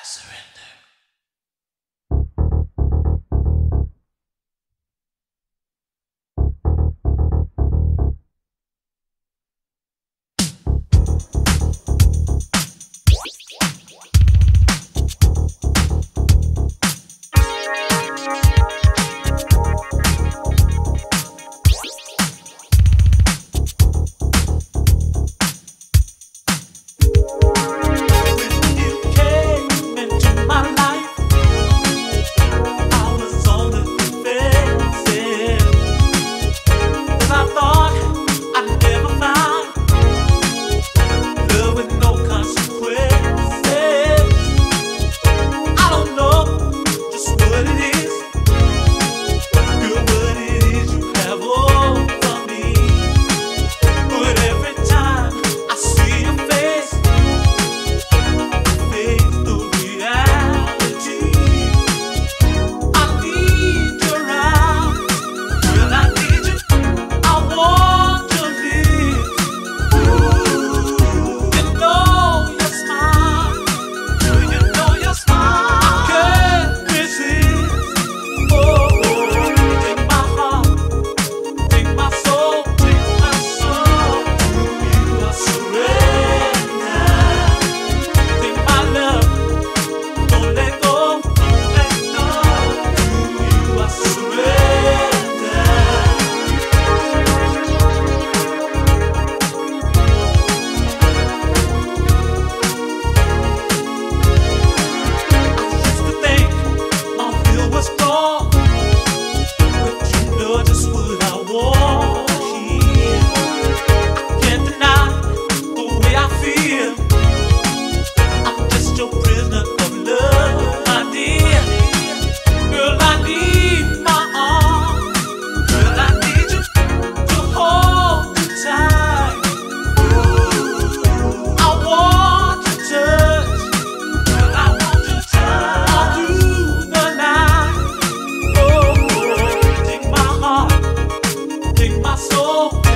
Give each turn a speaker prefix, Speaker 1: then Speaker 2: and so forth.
Speaker 1: I surrender. so